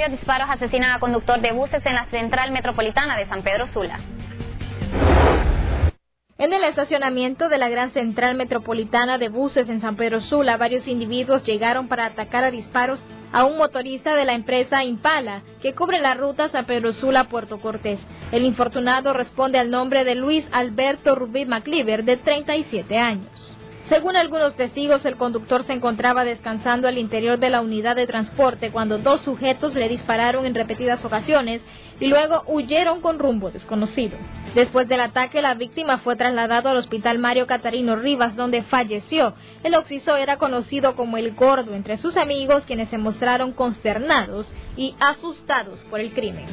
Varios disparos asesinan a conductor de buses en la central metropolitana de San Pedro Sula. En el estacionamiento de la gran central metropolitana de buses en San Pedro Sula, varios individuos llegaron para atacar a disparos a un motorista de la empresa Impala, que cubre la ruta San Pedro Sula-Puerto Cortés. El infortunado responde al nombre de Luis Alberto Rubí MacLiver, de 37 años. Según algunos testigos, el conductor se encontraba descansando al interior de la unidad de transporte cuando dos sujetos le dispararon en repetidas ocasiones y luego huyeron con rumbo desconocido. Después del ataque, la víctima fue trasladado al hospital Mario Catarino Rivas, donde falleció. El occiso era conocido como el gordo entre sus amigos, quienes se mostraron consternados y asustados por el crimen.